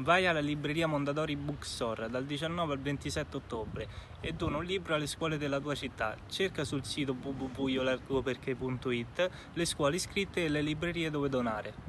Vai alla libreria Mondadori Bookstore dal 19 al 27 ottobre e dona un libro alle scuole della tua città. Cerca sul sito www.iolargoperché.it le scuole iscritte e le librerie dove donare.